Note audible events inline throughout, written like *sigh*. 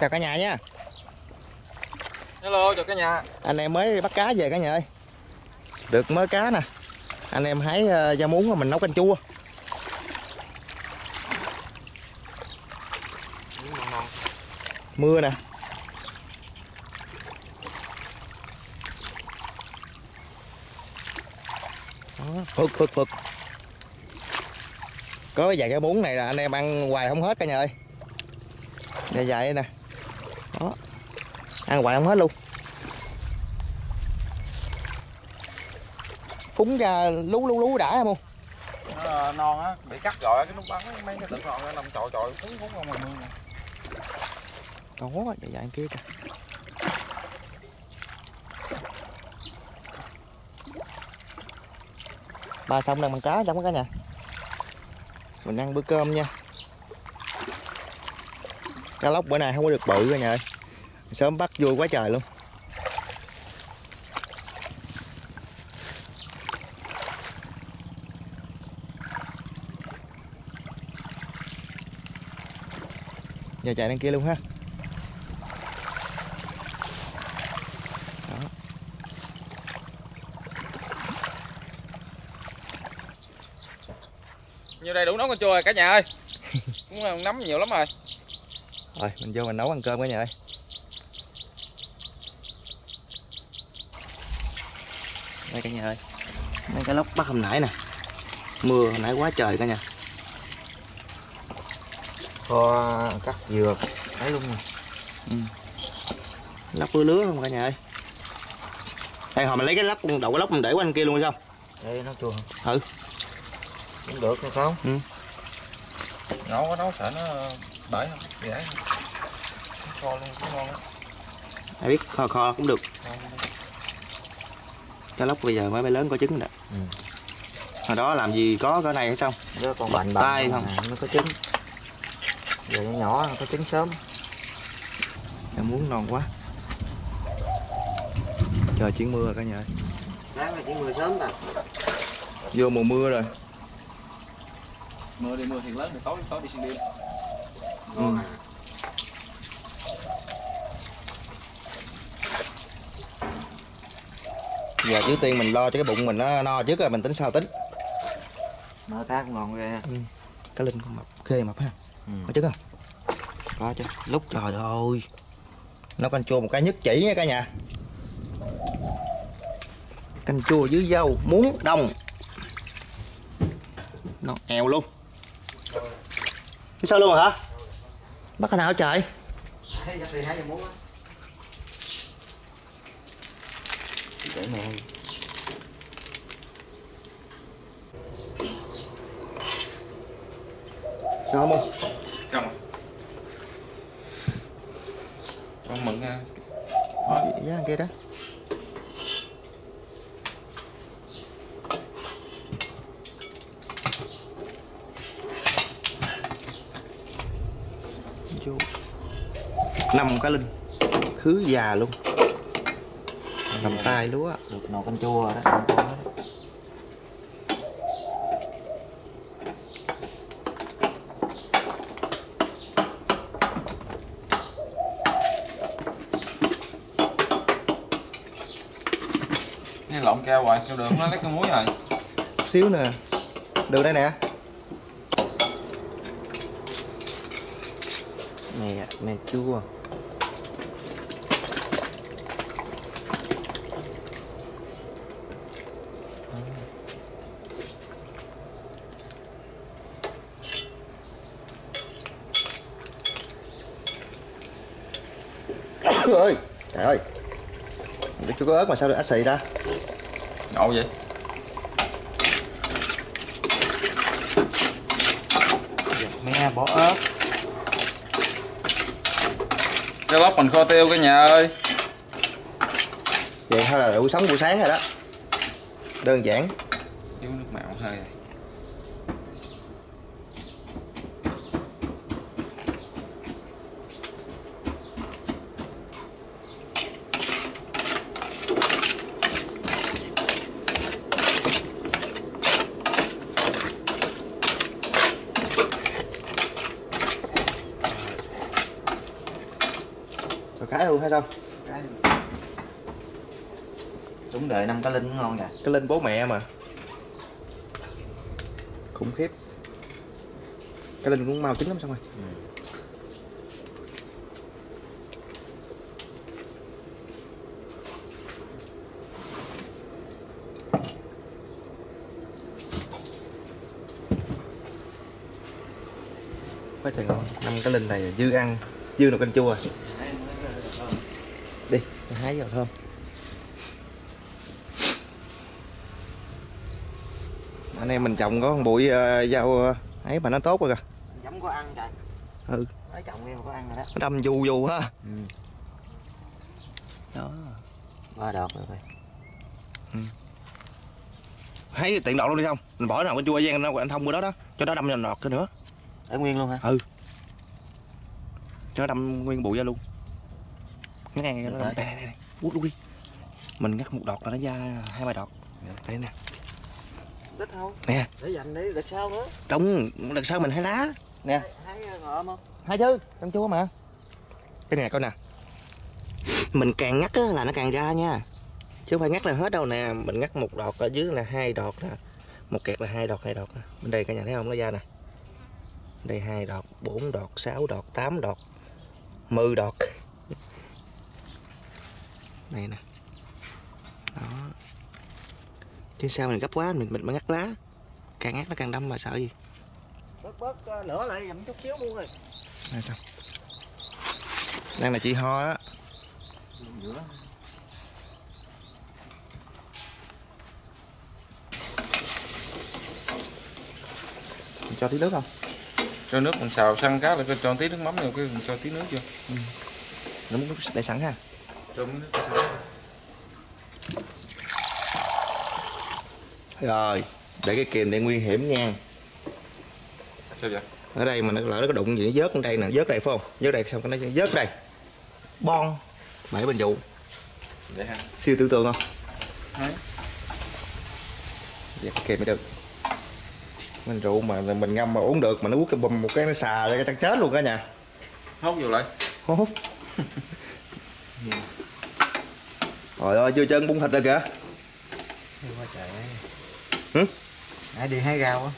chào cả nhà nha. Hello chào cả nhà. Anh em mới bắt cá về cả nhà ơi. Được mới cá nè. Anh em hái da muống mình nấu canh chua. Mưa nè. Phực phực phực. Có vài cái bún này là anh em ăn hoài không hết cả nhà ơi. Dài dài nè đó. Ăn hoài không hết luôn. Phúng ra lú lú lú đã không? Nó non á bị cắt rồi cái nó bắn mấy cái tượng non nó nằm trội trội phúng phúng không mà mưa nè. có dài dài kia kìa. Ba xong đang bằng cá trong cả nhà. Mình ăn bữa cơm nha cá lóc bữa nay không có được bự cả nhà ơi. Sớm bắt vui quá trời luôn. Giờ chạy đằng kia luôn ha. Như đây đủ nấu con chua rồi cả nhà ơi. *laughs* Cũng nấm nhiều lắm rồi rồi mình vô mình nấu ăn cơm cả nhà ơi. Đây cả nhà ơi. Mấy cái lóc bắt hôm nãy nè. Mưa hồi nãy quá trời cả nhà. Kho cắt dừa thấy luôn nè. Ừ. lóc lứa lứa không cả nhà ơi? Đây hồi mình lấy cái lóc đậu cái lóc mình để qua anh kia luôn sao đây nó chua. Ừ. Cũng được hay không? Nấu có nấu sợ nó bể không dễ kho luôn cũng ngon á. Ai biết kho kho cũng được. Cá lóc bây giờ mới bay lớn có trứng nè Ừ. hồi đó làm gì có cái này hay sao đó con bành Tay không? nó có trứng. Giờ nó nhỏ nó có trứng sớm. Em muốn non quá. Trời chuyển mưa rồi cả nhà ơi. Sáng là chỉ mưa sớm ta. Vô mùa mưa rồi. Mưa đi mưa thiệt lớn thì tối tối đi xuyên đêm ngon à giờ trước tiên mình lo cho cái bụng mình nó no trước rồi mình tính sau tính. Mỡ cá cũng ngon ghê. Cá linh con mập khê mập ha ừ. có trứng không có chứ lúc trời ơi. Nó canh chua một cái nhất chỉ nha cả nhà. Canh chua với dâu muống đông nó èo luôn. Sao luôn hả bắt cái nào trời? Thấy thì thấy giờ muốn á. Để mẹ sao không rồi cho mừng nha giá kia đó vô năm cá linh. Khứ già luôn. Cầm tay lúa. Được nồi canh chua đó đó. cái lộn keo hoài keo đường nó lấy cái muối rồi xíu nè. Đường đây nè. Nè nè chua Trời ơi, trời ơi Để chú có ớt mà sao được ác xì ta? Ngộ vậy? Me bỏ ớt. Cái lóc mình kho tiêu cả nhà ơi. Vậy thôi là đủ sống buổi sáng rồi đó. Đơn giản. Thiếu nước mạo rồi Rồi cái luôn hay sao? cái đúng đợi năm cái linh ngon kìa Cái linh bố mẹ mà. Khủng khiếp. Cái linh cũng mau chín lắm xong rồi. Quá trời ngon. Năm cái linh này dư ăn, dư nồi canh chua. Đi, hái vào thơm. anh em mình trồng có một bụi uh, rau ờ, ấy mà nó tốt rồi kìa. Giống có ăn trời ừ. Lấy chồng em có ăn rồi đó. Nó đâm dù dù ha. Ừ. đó. Ba đợt rồi thôi thấy tiện độ luôn đi không? Mình bỏ nào cái chua gian nó anh thông bữa đó đó. Cho nó đâm vào nọt cái nữa. Ở nguyên luôn hả? Cho nó đâm nguyên bụi ra luôn ngắt ngang nó đây đây đây đây. út luôn đi. Mình ngắt một đọt là nó ra hai ba đọt. Đây nè. Ít thôi Nè. để dành để đợt sau nữa. Trong lần sau mình hái lá. Nè. Thấy ngọ không? Hai chứ trong chua mà. Cái này coi nè. Mình càng ngắt á là nó càng ra nha. Chứ không phải ngắt là hết đâu nè. Mình ngắt một đọt ở dưới là hai đọt nè. Một kẹt là hai đọt hai đọt nè. Bên đây cả nhà thấy không? Nó ra nè. Đây hai đọt bốn đọt sáu đọt tám đọt mười đọt này nè. Đó. Chứ sao mình gấp quá mình mình mới ngắt lá. Càng ngắt nó càng đâm mà sợ gì? Bớt bớt ờ, lửa lại dầm chút xíu luôn rồi. Đây sao? Đang là chị ho đó. Mình cho tí nước không? Cho nước mình xào săn cá là cho tí nước mắm rồi cái mình cho tí nước vô. Nó muốn nước để sẵn ha nước rồi để cái kìm này nguy hiểm nha. Sao vậy? Ở đây mà nó lỡ nó có đụng gì nó vớt ở đây nè vớt đây phải không? Vớt đây xong cái nó vớt đây. Bon vụ. Để ha. Siêu tưởng tượng không? Đấy. dạ kìm mới được. Mình rượu mà mình ngâm mà uống được mà nó uống cái bùm một cái nó xà ra cái chắc chết luôn cả nhà. Hốt vô lại. Hút *laughs* trời ơi chưa chân bún thịt rồi kìa đi qua trời Hử? nãy đi hái rau á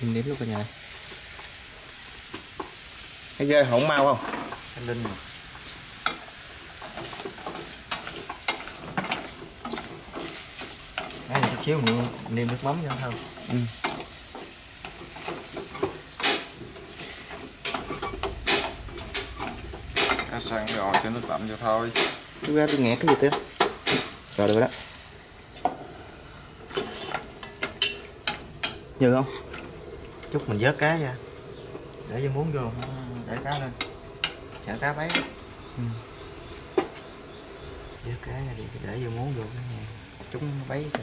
Nhìn nếm luôn cả nhà thấy ghê hổng mau không anh linh. Đấy, chút xíu nữa nêm nước mắm cho thôi Ừ. săn rồi cho nước lạnh vô thôi. Chú ra tôi nghẹt cái gì thế? Rồi được đó. Như không? chút mình vớt cá ra. Để cho muỗng vô. Để cá lên. Sợ cá bấy. Ừ. vớt cá ra đi để vô muỗng vô. Chúng bấy kìa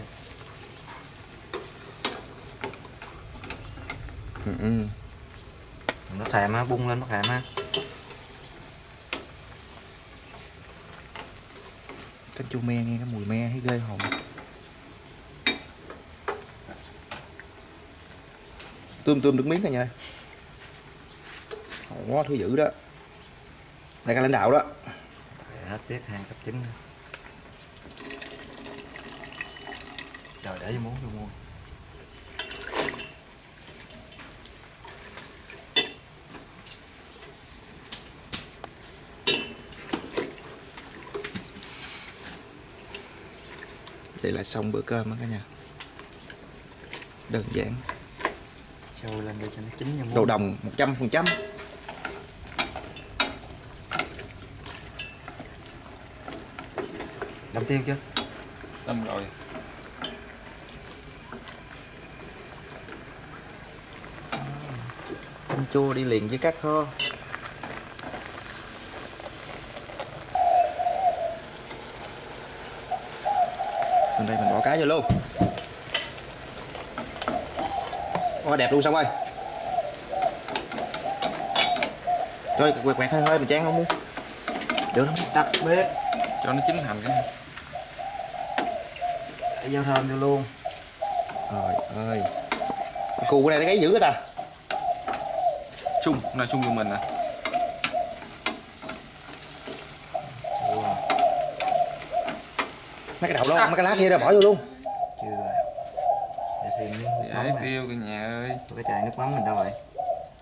Ừ, ừ. nó thèm á bung lên nó thèm á Canh chua me nghe, cái mùi me thấy ghê hồn. Tươm tươm được miếng cả nha. Hồn quá thứ dữ đó. Đây cái lãnh đạo đó. Để hết tiết hai, cấp trứng trời, để cho muốn cho mua Vậy là xong bữa cơm đó cả nhà. Đơn giản. Sôi lên để cho nó chín Đồ đồng 100% đâm tiêu chưa? Đâm rồi. Canh chua đi liền với các kho Bên đây mình bỏ cá vô luôn. Quá đẹp luôn xong rồi. Rồi quẹt quẹt hơi hơi mình chan không muốn. Được lắm. Tắt bếp cho nó chín hành cái để dao thơm vô luôn. Trời ơi. Cái cù này nó gáy dữ cái ta. Chung, này chung giùm mình nè mấy cái đầu đó mấy cái lá kia ra bỏ vô luôn. Chưa rồi. Để thêm miếng nước mắm tiêu cả nhà ơi. Cái chai nước mắm mình đâu rồi?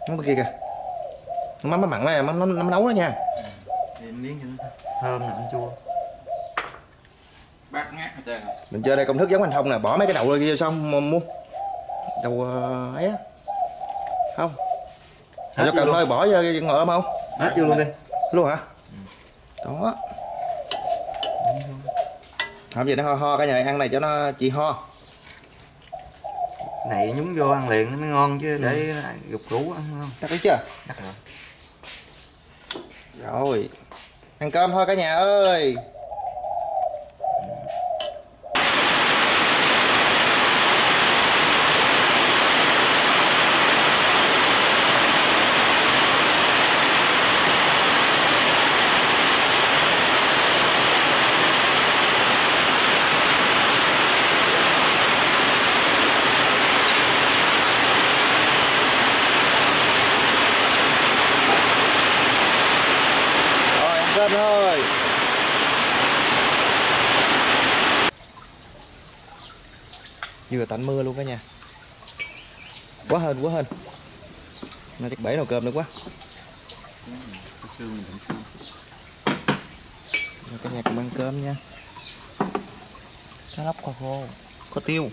Mắm kia kìa. Mắm mắm mặn này mắm mắm, mắm nấu đó nha. Thêm miếng cho nó thơm nè không chua. Bát ngát hết mình chơi đây công thức giống anh thông nè bỏ mấy cái đầu kia vô xong mà mua. Đầu ờ, ấy á. Không. Hết cho cần thôi bỏ vô ngồi ôm không? Hết vô luôn đi. Luôn hả? Đó không gì nó ho ho cái nhà ăn này cho nó chị ho. Này nhúng vô ăn liền nó mới ngon chứ để gục rú ăn không? Chắc đúng chưa? Chắc rồi. Rồi. Ăn cơm thôi cả nhà ơi rồi ăn cơm thôi vừa tạnh mưa luôn cả nhà. Quá hên quá hên. Nay chắc bể nồi cơm nữa quá. Rồi cả nhà cùng ăn cơm nha. Cá lóc kho khô kho tiêu.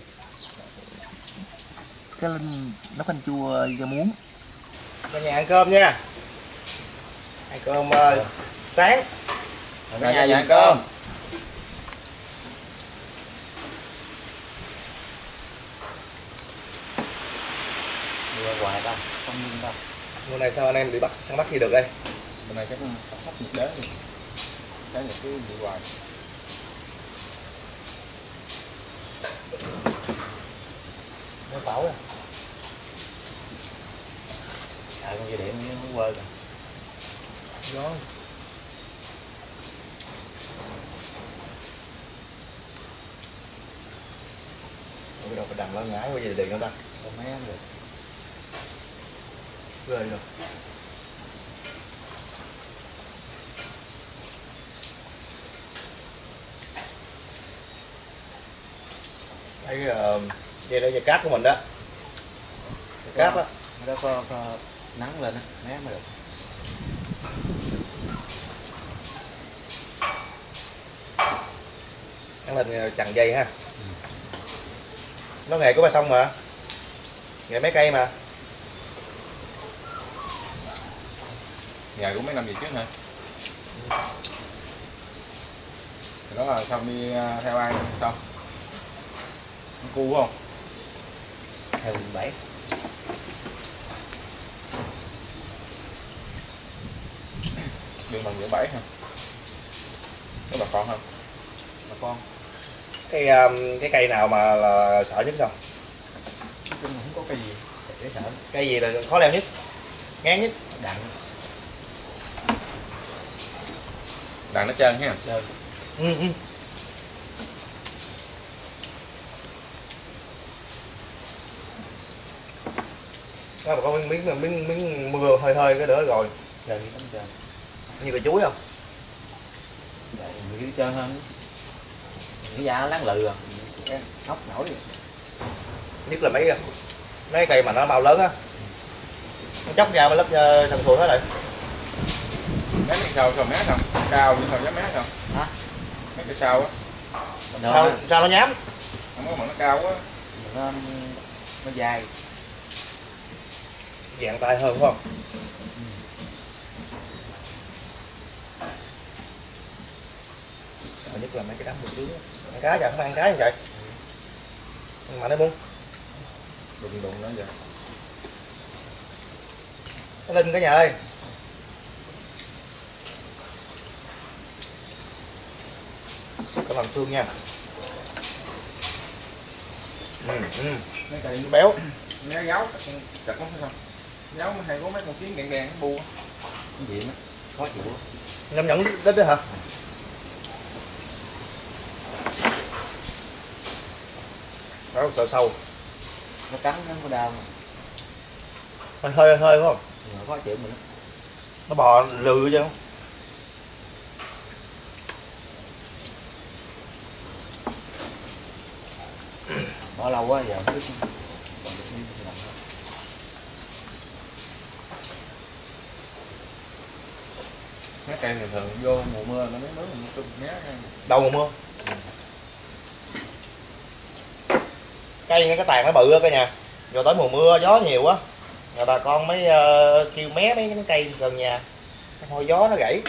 Cái linh nấu canh chua da muống. Cả nhà ăn cơm nha. Ăn cơm uh, sáng. Cả nhà ăn cơm đưa hoài đâu không nhiên đâu mùa này sao anh em bị bắt săn bắt gì được đây? Bên này chắc sắp nhiệt đới rồi Cái này cứ bị hoài. Nó bảo à? À con dây điện nó quơ rồi. Gió cái đầu phải đằng lo ngái qua về điện không ta. Con mấy được rơi rồi. Uh, dây đó dây cáp của mình đó. Dây cáp á. Nó có, có nắng lên né mới được. Ăn lên chằng dây ha. Nó nghề của ba sông mà. Nghề mấy cây mà Nhà cũng mấy năm gì trước hả? Thì đó là xong đi à, theo ai xong Ăn cu không? Theo quận bảy. Đường bằng giữa bảy hả? Có bà con không? Bà con. Cái um, cái cây nào mà là sợ nhất không? Không có cái gì. Để sợ. Cây gì là khó leo nhất? Ngán nhất Đàn nó trơn ha. Đơn ừ, ừ. Đó, mà có miếng miếng miếng miếng mưa hơi hơi cái đỡ rồi. Đơn lắm trơn. Như cái chuối không? Vậy người dưới trơn hơn. Cái da nó láng lừ à. Cái ốc nổi rồi. nhất là mấy mấy cây mà nó bao lớn á. Nó chóc ra mà lớp uh, sần sùi hết rồi Mấy cái sao? Sao mát không Cao như sao dám mát không Hả? Mấy cái sao á? Sao sao nó nhám? Không có mà nó cao quá. Nó nó dài. Dạng tay hơn phải không? Sợ nhất là mấy cái đám trứng á. ăn cá giờ không ăn cá như vậy. Mà nó muốn Đụng đụng nó vậy. Cái linh cả nhà ơi có làm thương nha. Ừ, ừ. Béo. Nhá gáo Chặt không? Sao Gáo hay có mấy con kiến đèn đèn bu á. cái gì nó khó chịu lắm. nhầm nhẫn đến đó hả? Béo sợ sâu. Nó cắn nó có đau mà. Hơi hơi hơi phải không? Mà khó chịu mình nó bò lừ chứ không bỏ lâu quá giờ. Không biết mấy cây thường thường vô mùa mưa nó mới mới mình tung mé đầu mùa mưa? Cây cái tàn nó bự á cả nhà. Rồi tới mùa mưa gió nhiều quá. Rồi bà con mới ờ, kêu mé mấy cái cây gần nhà. Hồi gió nó gãy.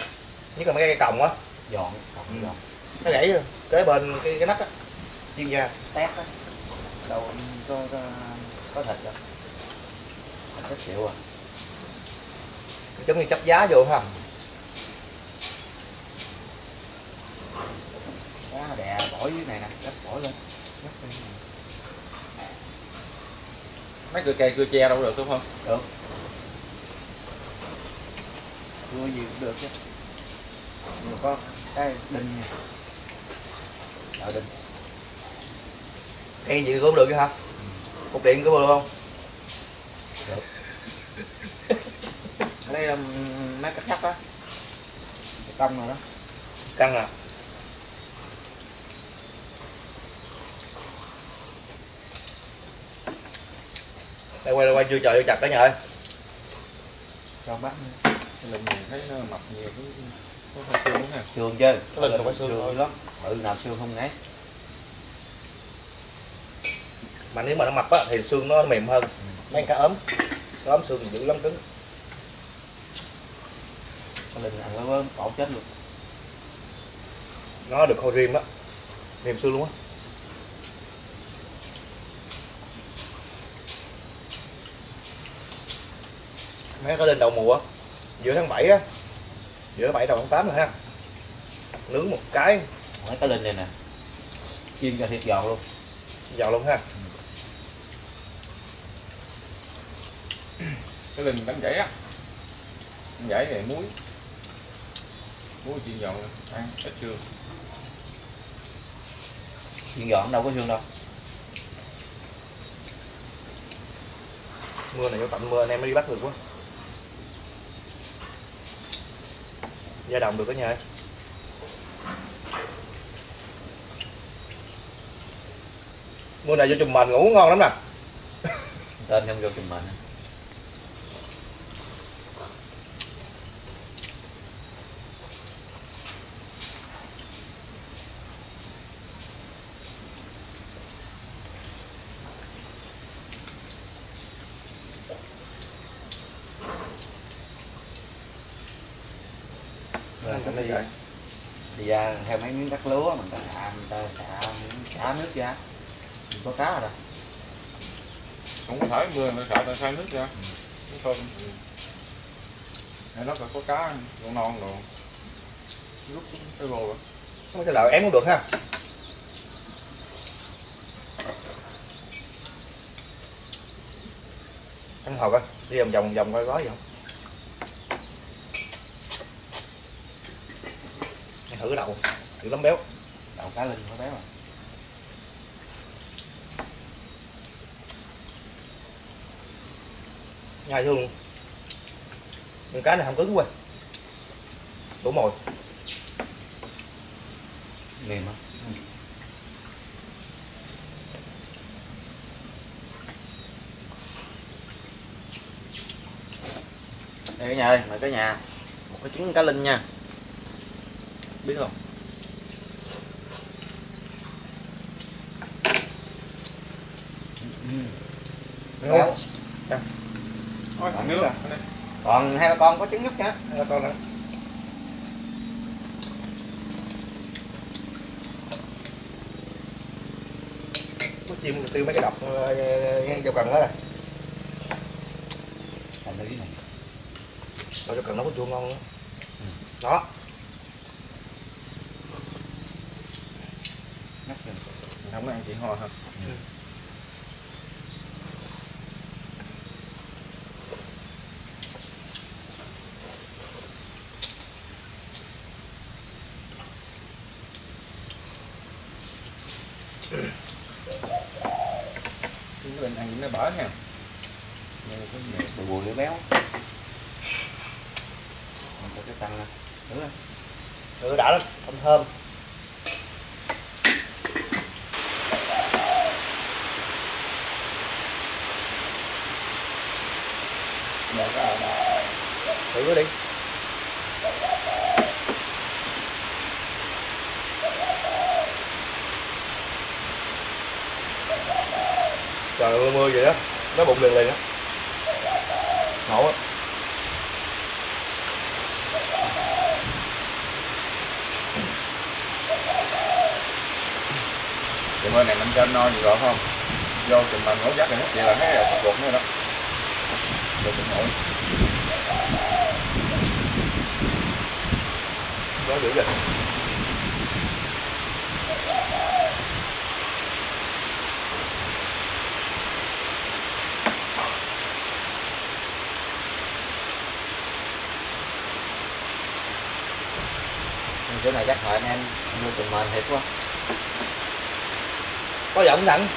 Nhất là mấy cây còng á. Dọn Ừ. dọn. Nó gãy rồi. Kế bên cái cái nách á. Chuyên gia. Tét á đâu có có, có thịt đâu. Thịt chịu à. Giống như chấp giá vô ha. Đó, đè bỏ dưới này nè gấp bỏ lên. Gấp lên mấy cây cây cưa che đâu được đúng không? Được. Cua gì cũng được chứ. Nhưng có cái đinh nha. Đạo đinh cây gì cũng được chứ hả? Cục điện có được không? Ở đây là mấy cắt cắt á. Cong rồi đó. Căng à? Đây quay quay chưa trời vô chặt cả nhà ơi. Cho bác này thấy nó mập nhiều cái có hơi xương không xương chứ Cái lình không phải xương thôi. lắm. Bự nào xương không nấy mà nếu mà nó mập á thì xương nó mềm hơn. Mấy cá ốm. Cá ốm xương dữ lắm cứng. Con linh ăn bơm cổ chết luôn. Nó được khôi rim á. Mềm xương luôn á. Mấy cái lên đầu mùa giữa tháng 7 á. Giữa tháng 7 đầu tháng 8 rồi ha. Nướng một cái. Mấy cái linh này nè. Chiên cho thịt giòn luôn. Vào luôn ha cái lình đánh dãy á. Đánh dãy này muối. Muối chiên giòn ăn ít xương chiên giòn đâu có xương đâu. Mưa này vô tạnh mưa anh em mới đi bắt được quá. Gia đồng được cả nhà ơi. Mưa này vô chùm mền ngủ ngon lắm nè. Tên không vô chùm mình Anh vậy. Đi ra theo mấy miếng đất lúa mình ta xả mình ta xả xả nước ra. Mình có cá rồi không có thể mưa nó sợ ta khai nước ra. Cái tôm nó có có cá con non rồi lúc cái rô rồi mấy cái lợn ém cũng được ha. Ăn hộp coi đi vòng vòng vòng coi có gì không thử đầu thử lắm béo. Đậu cá linh có béo à nhai thương luôn con cá này không cứng quá đủ mồi. Mềm á. Đây cả nhà ơi mời cả nhà. Một cái trứng cá linh nha biết không? Ngon Còn nước nước à? còn hai con có trứng nhúc nha. Hai con nữa có chim tiêu mấy cái độc ờ, ngay vào cần hết rồi còn đây này. Rồi cho cần nó có chua ngon nữa Ừ. đó nhắc lên không ăn chị hoa hả? Cái bình ăn nó bở nha. Đây là cái bùi bùi béo. Mình cho cái tăng lên đúng rồi ừ đã lắm thơm thơm Dạ, cái ảo đó thử nó đi trời ơi, mưa vậy đó nó bụng liền liền á nổ á chị bên này mình cho no gì rồi không? Vô thì mình ngủ dắt này hết vậy là thấy là sắp ruột nữa đó. Rồi cũng nổi. Nó dữ vậy chỗ này chắc hỏi anh em nuôi tình mền thiệt quá. Có giọng nặng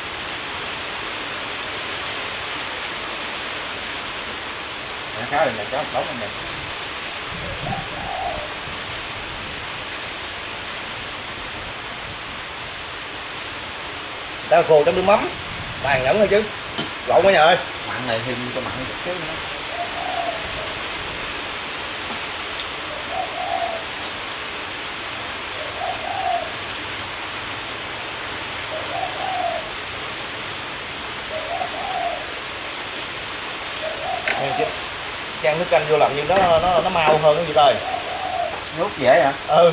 Cá này cá đóng này tao khô trong nước mắm. Tàn nhẫn thôi chứ. Lộn quá nhà ơi. Mặn này thêm cho mặn chút xíu nữa. Nghe chứ. Chan nước canh vô làm như nó nó nó mau hơn cái gì tơi. Nuốt dễ hả? Ừ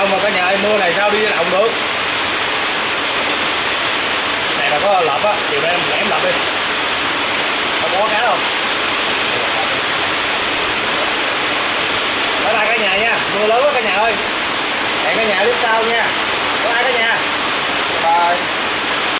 xong mà cái nhà mưa này sao đi động được? Này là có lợp á, chiều nay em lợp đi. Không có cá đâu bye bye cả nhà nha, mưa lớn quá cả nhà ơi. Hẹn cả nhà lúc sau nha. Bye bye cả nhà. Bye.